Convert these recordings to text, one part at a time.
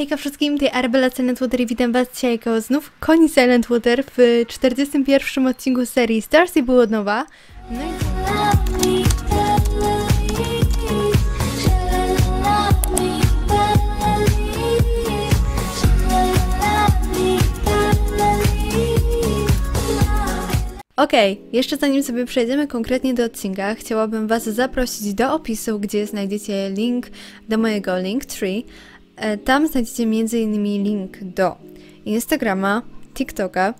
Hejka wszystkim, tej Arbella Silent Water i witam was dzisiaj jako znów Koni Silent Water w 41 odcinku serii Starsy było od nowa. No i... Okej, jeszcze zanim sobie przejdziemy konkretnie do odcinka, chciałabym Was zaprosić do opisu, gdzie znajdziecie link do mojego Linktree. E, Tam znajdziecie m.in. link do Instagrama, TikToka,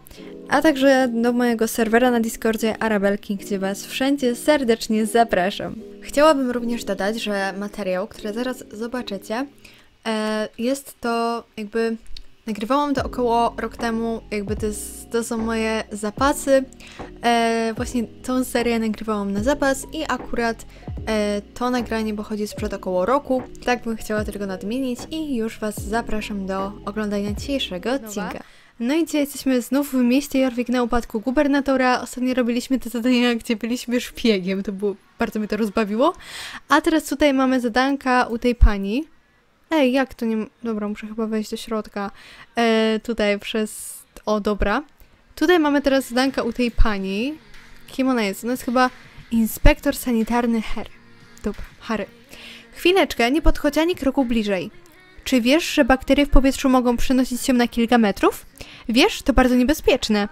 a także do mojego serwera na Discordzie Arabelki, gdzie Was wszędzie serdecznie zapraszam. Chciałabym również dodać, że materiał, który zaraz zobaczycie, e, jest to jakby Nagrywałam to około rok temu, jakby to, jest, to są moje zapasy. E, właśnie tą serię nagrywałam na zapas i akurat e, to nagranie pochodzi sprzed około roku. Tak bym chciała tylko nadmienić i już Was zapraszam do oglądania dzisiejszego odcinka. No i dzisiaj jesteśmy znów w mieście Jorvik na upadku gubernatora. Ostatnio robiliśmy te zadania, gdzie byliśmy szpiegiem, to było, bardzo mnie to rozbawiło. A teraz tutaj mamy zadanka u tej pani. Ej, jak to nie... Dobra, muszę chyba wejść do środka. E, tutaj przez... O, dobra. Tutaj mamy teraz zadanka u tej pani. Kim ona jest? Ona jest chyba inspektor sanitarny Harry. Dobra, Harry. Chwileczkę, nie podchodź ani kroku bliżej. Czy wiesz, że bakterie w powietrzu mogą przenosić się na kilka metrów? Wiesz, to bardzo niebezpieczne.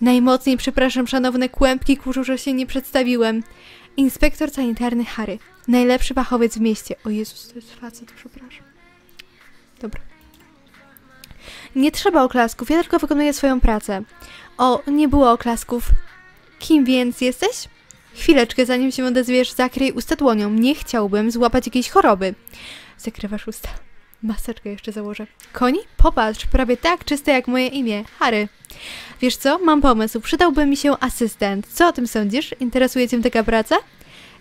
Najmocniej przepraszam, szanowne kłębki kurzu, że się nie przedstawiłem. Inspektor sanitarny Harry. Najlepszy fachowiec w mieście. O Jezus, to jest facet, przepraszam. Dobra. Nie trzeba oklasków, ja tylko wykonuję swoją pracę. O, nie było oklasków. Kim więc jesteś? Chwileczkę, zanim się odezwiesz, zakryj usta dłonią. Nie chciałbym złapać jakiejś choroby. Zakrywasz usta. Maseczkę jeszcze założę. Koni? Popatrz, prawie tak czyste jak moje imię. Harry. Wiesz co? Mam pomysł. Przydałby mi się asystent. Co o tym sądzisz? Interesuje cię taka praca?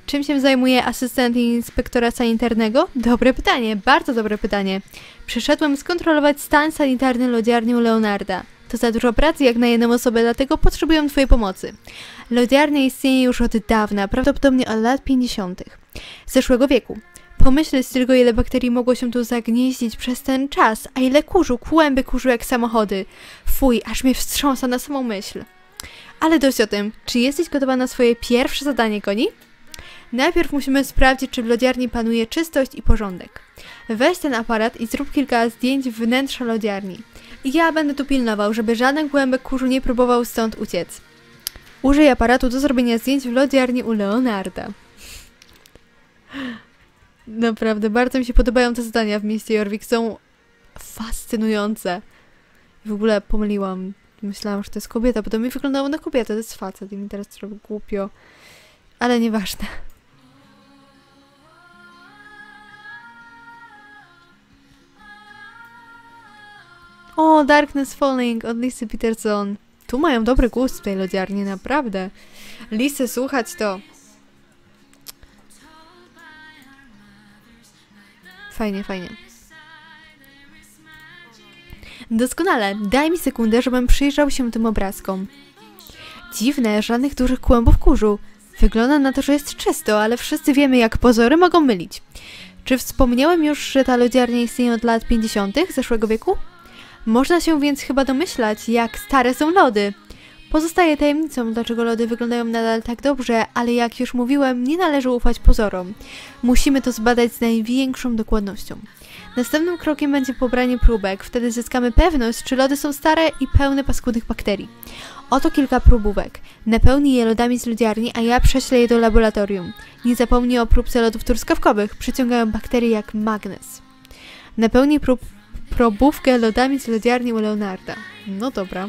Czym się zajmuje asystent inspektora sanitarnego? Dobre pytanie, bardzo dobre pytanie. Przyszedłem skontrolować stan sanitarny lodziarni u Leonarda. To za dużo pracy jak na jedną osobę, dlatego potrzebuję Twojej pomocy. Lodziarnia istnieje już od dawna, prawdopodobnie od lat 50. zeszłego wieku. Pomyśleć tylko, ile bakterii mogło się tu zagnieździć przez ten czas, a ile kurzu, kłęby kurzu jak samochody. Fuj, aż mnie wstrząsa na samą myśl. Ale dość o tym. Czy jesteś gotowa na swoje pierwsze zadanie, Koni? Najpierw musimy sprawdzić, czy w lodziarni panuje czystość i porządek. Weź ten aparat i zrób kilka zdjęć wnętrza lodziarni. Ja będę tu pilnował, żeby żaden głębek kurzu nie próbował stąd uciec. Użyj aparatu do zrobienia zdjęć w lodziarni u Leonarda. Naprawdę, bardzo mi się podobają te zadania w mieście Jorvik. Są fascynujące. W ogóle pomyliłam. Myślałam, że to jest kobieta, bo to mi wyglądało na kobietę. To jest facet i mi teraz trochę głupio. Ale nieważne. O, Darkness Falling od Lisy Peterson. Tu mają dobry gust w tej lodziarni, naprawdę. Lisy, słuchać to. Fajnie, fajnie. Doskonale. Daj mi sekundę, żebym przyjrzał się tym obrazkom. Dziwne, żadnych dużych kłębów kurzu. Wygląda na to, że jest czysto, ale wszyscy wiemy, jak pozory mogą mylić. Czy wspomniałem już, że ta lodziarnia istnieje od lat 50. zeszłego wieku? Można się więc chyba domyślać, jak stare są lody. Pozostaje tajemnicą, dlaczego lody wyglądają nadal tak dobrze, ale jak już mówiłem, nie należy ufać pozorom. Musimy to zbadać z największą dokładnością. Następnym krokiem będzie pobranie próbek, wtedy zyskamy pewność, czy lody są stare i pełne paskudnych bakterii. Oto kilka próbówek. Napełnij je lodami z lodziarni, a ja prześlę je do laboratorium. Nie zapomnij o próbce lodów truskawkowych, przyciągają bakterie jak magnes. Napełnij prób probówkę lodami z lodziarni u Leonarda. No dobra.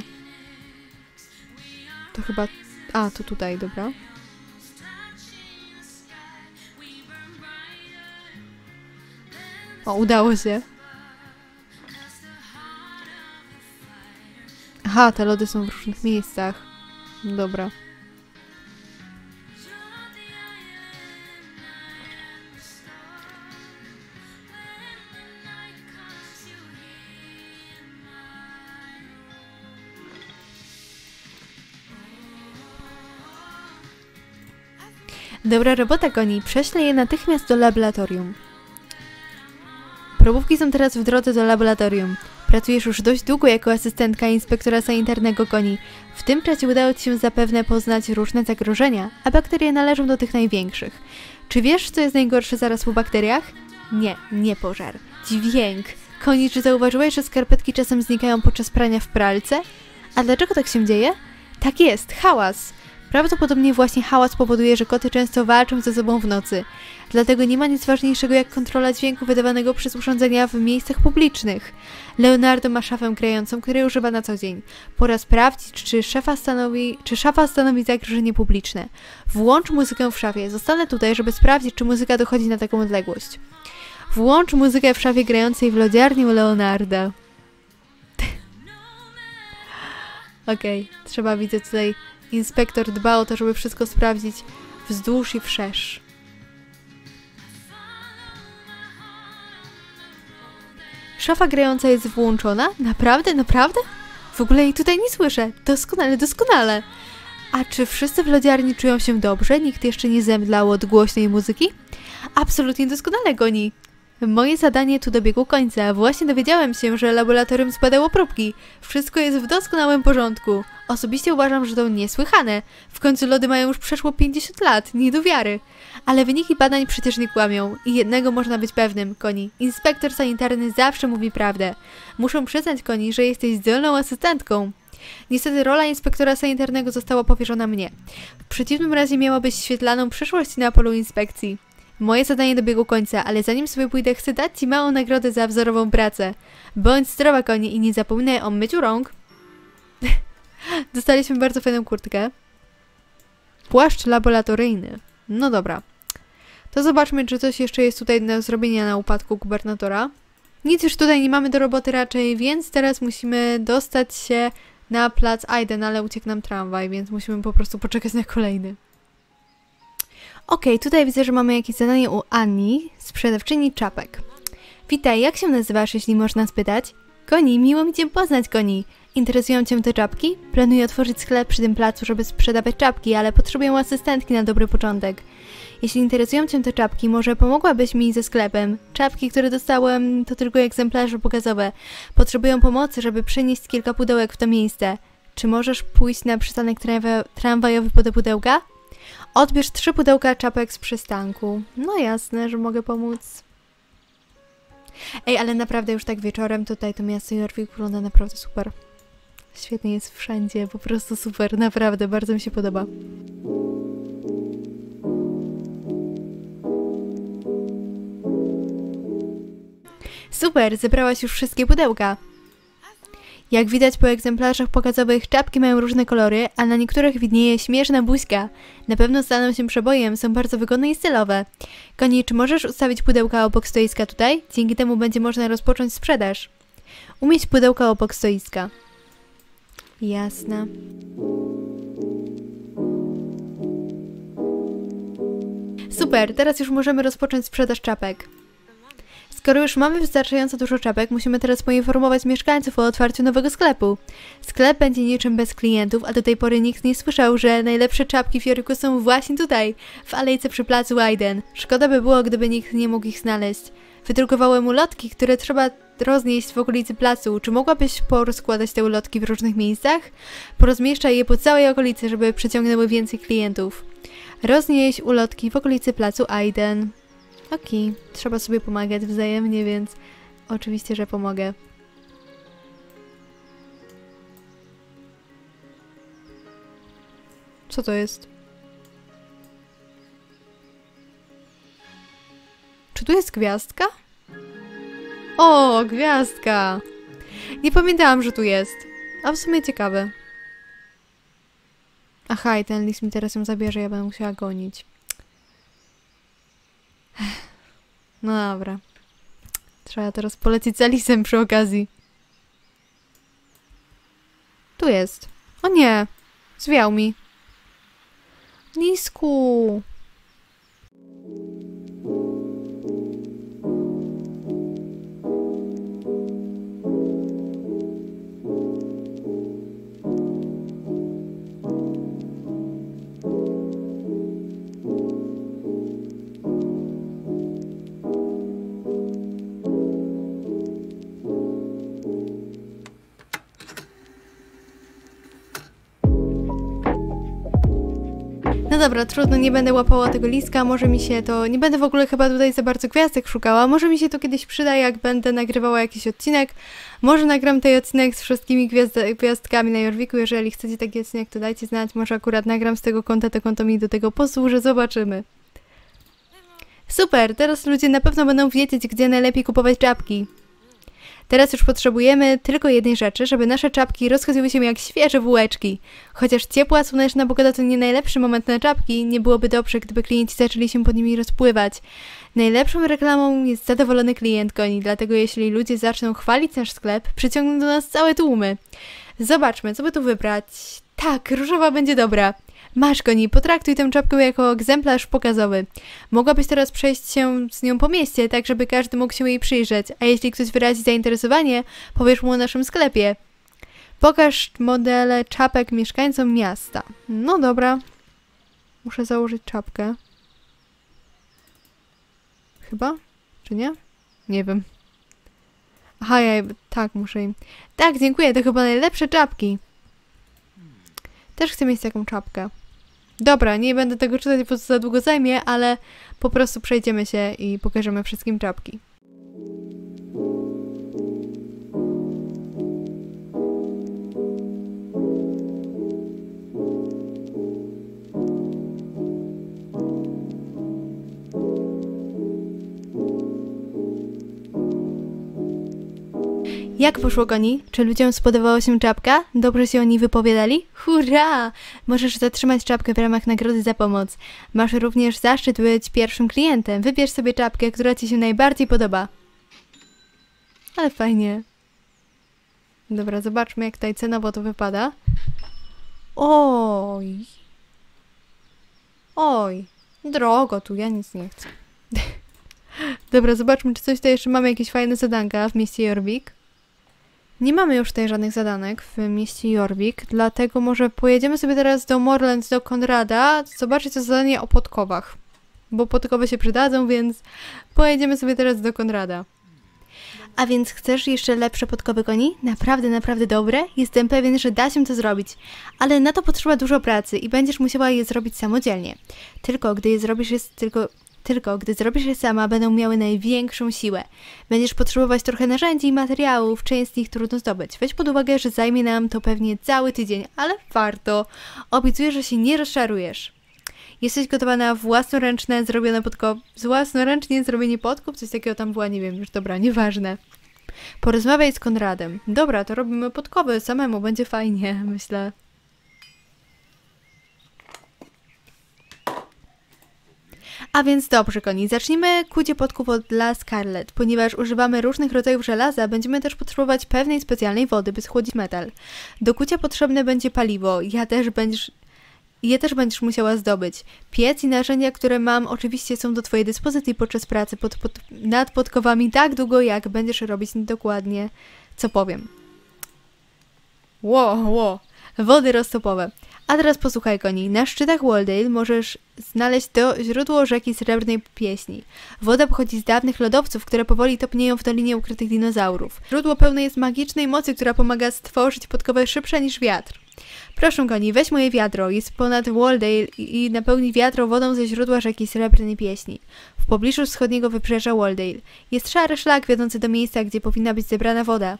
To chyba... A, to tutaj, dobra. O, udało się. Aha, te lody są w różnych miejscach. Dobra. Dobra robota, Goni. Prześlę je natychmiast do laboratorium. Probówki są teraz w drodze do laboratorium. Pracujesz już dość długo jako asystentka inspektora sanitarnego koni. W tym czasie udało Ci się zapewne poznać różne zagrożenia, a bakterie należą do tych największych. Czy wiesz, co jest najgorsze zaraz po bakteriach? Nie, nie pożar. Dźwięk. Koni, czy zauważyłeś, że skarpetki czasem znikają podczas prania w pralce? A dlaczego tak się dzieje? Tak jest, hałas. Prawdopodobnie właśnie hałas powoduje, że koty często walczą ze sobą w nocy. Dlatego nie ma nic ważniejszego jak kontrola dźwięku wydawanego przez urządzenia w miejscach publicznych. Leonardo ma szafę grającą, której używa na co dzień. Pora sprawdzić, czy, szefa stanowi, czy szafa stanowi zagrożenie publiczne. Włącz muzykę w szafie. Zostanę tutaj, żeby sprawdzić, czy muzyka dochodzi na taką odległość. Włącz muzykę w szafie grającej w lodziarni u. Okej, okay, trzeba widzę tutaj inspektor dba o to, żeby wszystko sprawdzić wzdłuż i wszerz. Szafa grająca jest włączona? Naprawdę? Naprawdę? W ogóle jej tutaj nie słyszę. Doskonale, doskonale. A czy wszyscy w lodziarni czują się dobrze? Nikt jeszcze nie zemdlał od głośnej muzyki? Absolutnie doskonale, Goni. Moje zadanie tu dobiegło końca. Właśnie dowiedziałem się, że laboratorium zbadało próbki. Wszystko jest w doskonałym porządku. Osobiście uważam, że to niesłychane. W końcu lody mają już przeszło 50 lat, nie do wiary. Ale wyniki badań przecież nie kłamią. I jednego można być pewnym, Koni. Inspektor sanitarny zawsze mówi prawdę. Muszę przyznać, Koni, że jesteś zdolną asystentką. Niestety rola inspektora sanitarnego została powierzona mnie. W przeciwnym razie miałabyś świetlaną przyszłość na polu inspekcji. Moje zadanie dobiegło końca, ale zanim sobie pójdę, chcę dać Ci małą nagrodę za wzorową pracę. Bądź zdrowa, konie, i nie zapominaj o myciu rąk. Dostaliśmy bardzo fajną kurtkę. Płaszcz laboratoryjny. No dobra. To zobaczmy, czy coś jeszcze jest tutaj do zrobienia na upadku gubernatora. Nic już tutaj nie mamy do roboty raczej, więc teraz musimy dostać się na plac Aiden, ale uciekł nam tramwaj, więc musimy po prostu poczekać na kolejny. Ok, tutaj widzę, że mamy jakieś zadanie u Anni, sprzedawczyni czapek. Witaj, jak się nazywasz, jeśli można spytać? Koni, miło mi Cię poznać, Koni. Interesują Cię te czapki? Planuję otworzyć sklep przy tym placu, żeby sprzedawać czapki, ale potrzebuję asystentki na dobry początek. Jeśli interesują Cię te czapki, może pomogłabyś mi ze sklepem? Czapki, które dostałem, to tylko egzemplarze pokazowe. Potrzebują pomocy, żeby przenieść kilka pudełek w to miejsce. Czy możesz pójść na przystanek tramwajowy po te pudełka? Odbierz trzy pudełka czapek z przystanku. No jasne, że mogę pomóc. Ej, ale naprawdę już tak wieczorem tutaj to miasto Jorvik wygląda naprawdę super. Świetnie jest wszędzie, po prostu super, naprawdę, bardzo mi się podoba. Super, zebrałaś już wszystkie pudełka. Jak widać po egzemplarzach pokazowych, czapki mają różne kolory, a na niektórych widnieje śmieszna buźka. Na pewno staną się przebojem, są bardzo wygodne i stylowe. Koni, czy możesz ustawić pudełka obok stoiska tutaj? Dzięki temu będzie można rozpocząć sprzedaż. Umieść pudełka obok stoiska. Jasne. Super, teraz już możemy rozpocząć sprzedaż czapek. Skoro już mamy wystarczająco dużo czapek, musimy teraz poinformować mieszkańców o otwarciu nowego sklepu. Sklep będzie niczym bez klientów, a do tej pory nikt nie słyszał, że najlepsze czapki w Jorku są właśnie tutaj, w alejce przy placu Aiden. Szkoda by było, gdyby nikt nie mógł ich znaleźć. Wydrukowałem ulotki, które trzeba roznieść w okolicy placu. Czy mogłabyś porozkładać te ulotki w różnych miejscach? Porozmieszczaj je po całej okolicy, żeby przyciągnęły więcej klientów. Roznieść ulotki w okolicy placu Aiden. Okej, trzeba sobie pomagać wzajemnie, więc oczywiście, że pomogę. Co to jest? Czy tu jest gwiazdka? O, gwiazdka! Nie pamiętałam, że tu jest. A w sumie ciekawe. Aha, i ten list mi teraz ją zabierze, ja będę musiała gonić. No dobra. Trzeba teraz polecić za lisem przy okazji. Tu jest. O nie! Zwiał mi. Lisku! Dobra, trudno, nie będę łapała tego listka, może mi się to... Nie będę w ogóle chyba tutaj za bardzo gwiazdek szukała, może mi się to kiedyś przyda, jak będę nagrywała jakiś odcinek. Może nagram ten odcinek z wszystkimi gwiazd gwiazdkami na Jorwiku, jeżeli chcecie taki odcinek, to dajcie znać, może akurat nagram z tego konta, to konto mi do tego posłuży, zobaczymy. Super, teraz ludzie na pewno będą wiedzieć, gdzie najlepiej kupować czapki. Teraz już potrzebujemy tylko jednej rzeczy, żeby nasze czapki rozchodziły się jak świeże bułeczki. Chociaż ciepła, słoneczna pogoda to nie najlepszy moment na czapki, nie byłoby dobrze, gdyby klienci zaczęli się pod nimi rozpływać. Najlepszą reklamą jest zadowolony klient koni, dlatego jeśli ludzie zaczną chwalić nasz sklep, przyciągną do nas całe tłumy. Zobaczmy, co by tu wybrać. Tak, różowa będzie dobra. Masz koni, potraktuj tę czapkę jako egzemplarz pokazowy. Mogłabyś teraz przejść się z nią po mieście, tak żeby każdy mógł się jej przyjrzeć, a jeśli ktoś wyrazi zainteresowanie, powiesz mu o naszym sklepie. Pokaż modele czapek mieszkańcom miasta. No dobra. Muszę założyć czapkę. Chyba? Czy nie? Nie wiem. Aha, ja tak muszę im. Tak, dziękuję, to chyba najlepsze czapki. Też chcę mieć taką czapkę. Dobra, nie będę tego czytać, bo to za długo zajmie, ale po prostu przejdziemy się i pokażemy wszystkim czapki. Jak poszło koni? Czy ludziom spodobała się czapka? Dobrze się o niej wypowiadali? Hurra! Możesz zatrzymać czapkę w ramach nagrody za pomoc. Masz również zaszczyt być pierwszym klientem. Wybierz sobie czapkę, która Ci się najbardziej podoba. Ale fajnie. Dobra, zobaczmy jak tutaj cenowo to wypada. Oj. Oj. Drogo tu, ja nic nie chcę. Dobra, zobaczmy, czy coś tutaj jeszcze mamy jakieś fajne zadanka w mieście Jorvik. Nie mamy już tutaj żadnych zadanek w mieście Jorvik, dlatego może pojedziemy sobie teraz do Morland, do Konrada, zobaczyć to zadanie o podkowach. Bo podkowy się przydadzą, więc pojedziemy sobie teraz do Konrada. A więc chcesz jeszcze lepsze podkowy koni? Naprawdę, naprawdę dobre? Jestem pewien, że da się to zrobić. Ale na to potrzeba dużo pracy i będziesz musiała je zrobić samodzielnie. Tylko gdy je zrobisz jest tylko tylko gdy zrobisz je sama, będą miały największą siłę. Będziesz potrzebować trochę narzędzi i materiałów, część z nich trudno zdobyć. Weź pod uwagę, że zajmie nam to pewnie cały tydzień, ale warto. Obiecuję, że się nie rozczarujesz. Jesteś gotowa na własnoręczne zrobione podkop... Własnoręcznie zrobienie podkup? Coś takiego tam była, nie wiem, już dobra, nieważne. Porozmawiaj z Konradem. Dobra, to robimy podkowy samemu, będzie fajnie, myślę. A więc dobrze, koni, zacznijmy kucie podków od dla Scarlet. Ponieważ używamy różnych rodzajów żelaza, będziemy też potrzebować pewnej specjalnej wody, by schłodzić metal. Do kucia potrzebne będzie paliwo. Ja też będziesz... Je też będziesz musiała zdobyć. Piec i narzędzia, które mam, oczywiście są do Twojej dyspozycji podczas pracy pod, pod, nad podkowami tak długo, jak będziesz robić dokładnie, co powiem. Ło, ło. Wody roztopowe. A teraz posłuchaj koni. Na szczytach Waldale możesz znaleźć to źródło rzeki Srebrnej Pieśni. Woda pochodzi z dawnych lodowców, które powoli topnieją w dolinie ukrytych dinozaurów. Źródło pełne jest magicznej mocy, która pomaga stworzyć podkowę szybsze niż wiatr. Proszę koni, weź moje wiadro, jest ponad Waldale i napełni wiadro wodą ze źródła rzeki Srebrnej Pieśni. W pobliżu wschodniego wybrzeża Waldale. Jest szary szlak wiodący do miejsca, gdzie powinna być zebrana woda.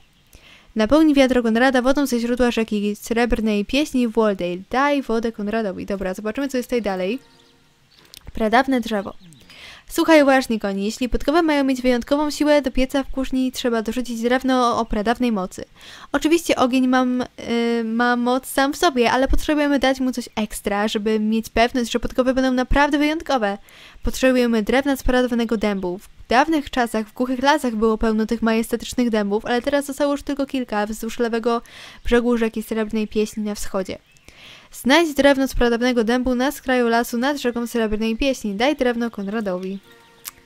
Napełni wiadro Konrada wodą ze źródła rzeki Srebrnej Pieśni w Waldale. Daj wodę Konradowi. Dobra, zobaczymy co jest tutaj dalej. Pradawne drzewo. Słuchaj uważnie, koni. Jeśli podkowy mają mieć wyjątkową siłę, do pieca w kuchni trzeba dorzucić drewno o pradawnej mocy. Oczywiście ogień mam, yy, ma moc sam w sobie, ale potrzebujemy dać mu coś ekstra, żeby mieć pewność, że podkowy będą naprawdę wyjątkowe. Potrzebujemy drewna z pradawnego dębu. W dawnych czasach w głuchych lasach było pełno tych majestatycznych dębów, ale teraz zostało już tylko kilka wzdłuż lewego brzegu rzeki Srebrnej Pieśni na wschodzie. Znajdź drewno z pradawnego dębu na skraju lasu nad rzeką Srebrnej Pieśni. Daj drewno Konradowi.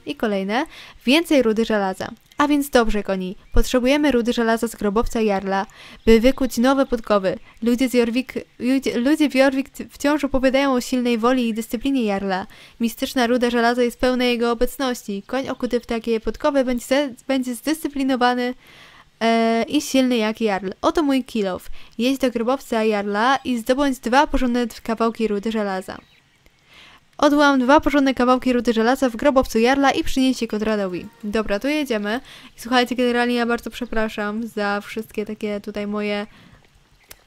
I kolejne. Więcej rudy żelaza. A więc dobrze, koni. Potrzebujemy rudy żelaza z grobowca Jarla, by wykuć nowe podkowy. Ludzie, z Jorvik, ludzie, ludzie w Jorvik wciąż opowiadają o silnej woli i dyscyplinie Jarla. Mistyczna ruda żelaza jest pełna jego obecności. Koń okuty w takie podkowy będzie, będzie zdyscyplinowany e, i silny jak Jarl. Oto mój kilof. Jedź do grobowca Jarla i zdobądź dwa porządne kawałki rudy żelaza. Odłam dwa porządne kawałki rudy żelaza w grobowcu Jarla i przyniesie Konradowi. Dobra, tu jedziemy. Słuchajcie, generalnie ja bardzo przepraszam za wszystkie takie tutaj moje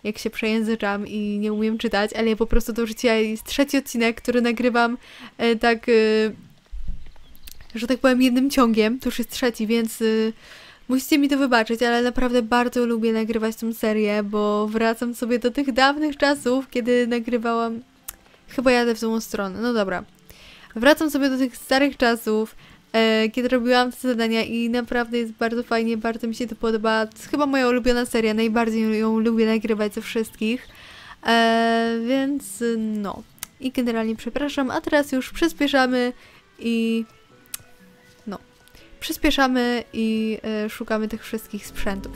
jak się przejęzyczam i nie umiem czytać, ale ja po prostu dzisiaj jest trzeci odcinek, który nagrywam e, tak, e, że tak powiem, jednym ciągiem. To już jest trzeci, więc e, musicie mi to wybaczyć, ale naprawdę bardzo lubię nagrywać tą serię, bo wracam sobie do tych dawnych czasów, kiedy nagrywałam. Chyba jadę w złą stronę. No dobra. Wracam sobie do tych starych czasów, e, kiedy robiłam te zadania i naprawdę jest bardzo fajnie, bardzo mi się to podoba. To chyba moja ulubiona seria, najbardziej ją lubię nagrywać ze wszystkich. E, więc no. I generalnie przepraszam, a teraz już przyspieszamy i no. Przyspieszamy i e, szukamy tych wszystkich sprzętów.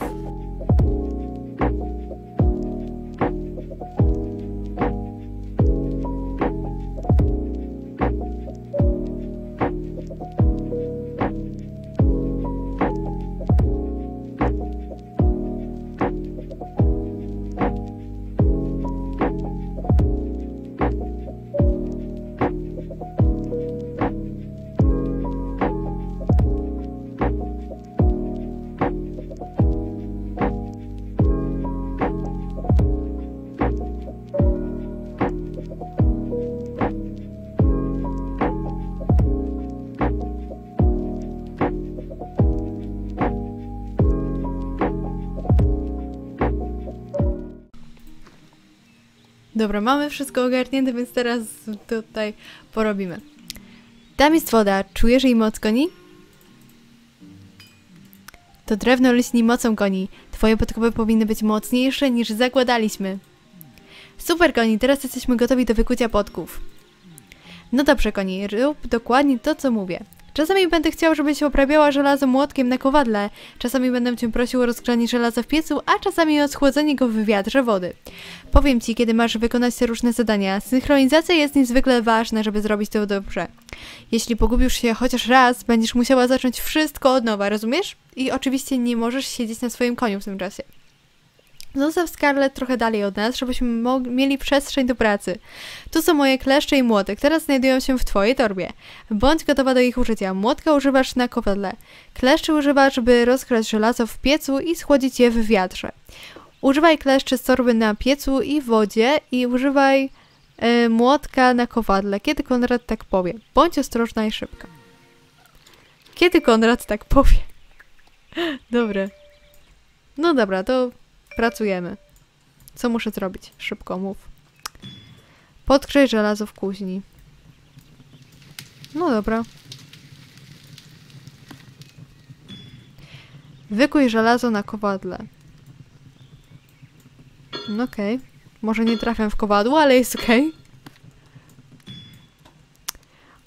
Dobra, mamy wszystko ogarnięte, więc teraz tutaj porobimy. Tam jest woda. Czujesz jej moc, koni? To drewno lśni mocą koni. Twoje podkowy powinny być mocniejsze niż zakładaliśmy. Super, koni, teraz jesteśmy gotowi do wykucia podków. No dobrze, koni, rób dokładnie to, co mówię. Czasami będę chciał, żebyś oprabiała żelazo młotkiem na kowadle, czasami będę cię prosił o rozgrzanie żelaza w piecu, a czasami o schłodzenie go w wiatrze wody. Powiem ci, kiedy masz wykonać te różne zadania. Synchronizacja jest niezwykle ważna, żeby zrobić to dobrze. Jeśli pogubisz się chociaż raz, będziesz musiała zacząć wszystko od nowa, rozumiesz? I oczywiście nie możesz siedzieć na swoim koniu w tym czasie. Zostaw Scarlett trochę dalej od nas, żebyśmy mieli przestrzeń do pracy. Tu są moje kleszcze i młotek, teraz znajdują się w twojej torbie. Bądź gotowa do ich użycia. Młotka używasz na kowadle. Kleszczy używasz, by rozgrać żelazo w piecu i schłodzić je w wiatrze. Używaj kleszczy z torby na piecu i wodzie i używaj y, młotka na kowadle, kiedy Konrad tak powie. Bądź ostrożna i szybka. Kiedy Konrad tak powie? Dobre. No dobra, to Pracujemy. Co muszę zrobić? Szybko mów. Podgrzej żelazo w kuźni. No dobra. Wykuj żelazo na kowadle. No okej. Okay. Może nie trafiam w kowadło, ale jest okej. Okay.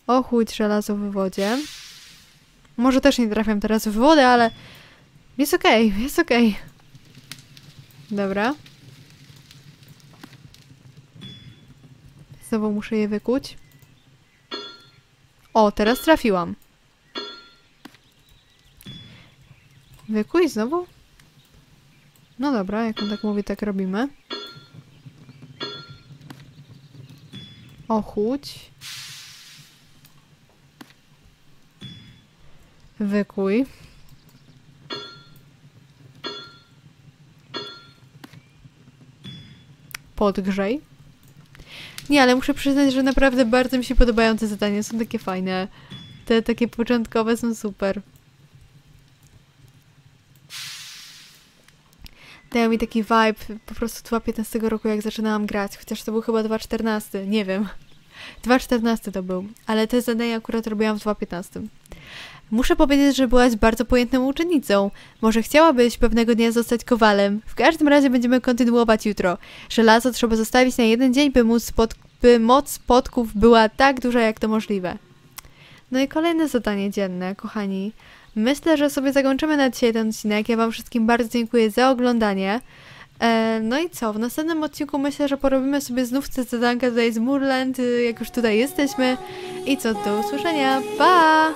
Ochłódź żelazo w wodzie. Może też nie trafiam teraz w wodę, ale jest okej, okay, jest okej. Okay. Dobra. Znowu muszę je wykuć. O, teraz trafiłam. Wykuj znowu? No dobra, jak on tak mówi, tak robimy. Ochudź. Wykuj. Podgrzej. Nie, ale muszę przyznać, że naprawdę bardzo mi się podobają te zadania. Są takie fajne. Te takie początkowe są super. Dają mi taki vibe po prostu 2015 roku, jak zaczynałam grać. Chociaż to był chyba 2014, nie wiem. 2014 to był, ale te zadania akurat robiłam w 2015. Muszę powiedzieć, że byłaś bardzo pojętną uczennicą. Może chciałabyś pewnego dnia zostać kowalem. W każdym razie będziemy kontynuować jutro. Żelazo trzeba zostawić na jeden dzień, by, móc by moc podków była tak duża, jak to możliwe. No i kolejne zadanie dzienne, kochani. Myślę, że sobie zakończymy na dzisiaj ten odcinek. Ja Wam wszystkim bardzo dziękuję za oglądanie. E, no i co? W następnym odcinku myślę, że porobimy sobie znów te zadanka tutaj z Murland, jak już tutaj jesteśmy. I co? Do usłyszenia. Pa!